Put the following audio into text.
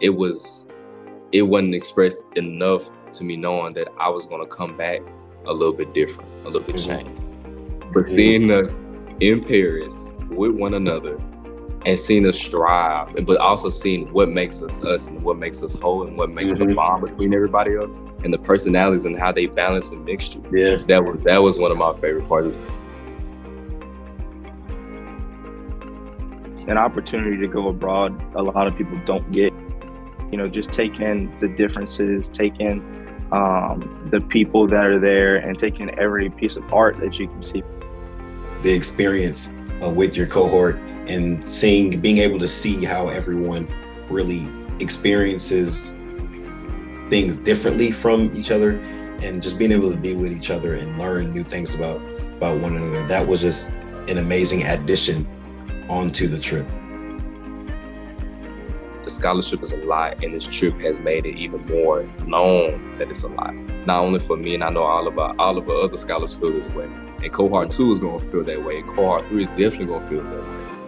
it was it wasn't expressed enough to me knowing that I was gonna come back a little bit different, a little bit Mhm. changed. But seeing us in Paris with one another and seeing us strive, but also seeing what makes us us and what makes us whole and what makes the Mhm. bond between everybody else and the personalities and how they balance and mixture. Yeah. That was that was one of my favorite parts. an opportunity to go abroad a lot of people don't get you know just take in the differences take in um, the people that are there and take in every piece of art that you can see. The experience uh, with your cohort and seeing being able to see how everyone really experiences things differently from each other and just being able to be with each other and learn new things about about one another that was just an amazing addition onto the trip the scholarship is a lot, and this trip has made it even more known that it's a lot. Not only for me, and I know all of our all of our other scholars feel this way. And cohort two is gonna feel that way. Cohort three is definitely gonna feel that way.